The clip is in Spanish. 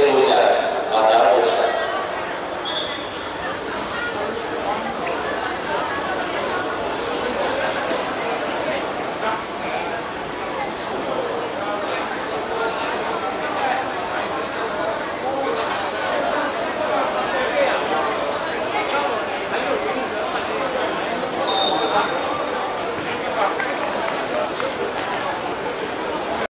tengo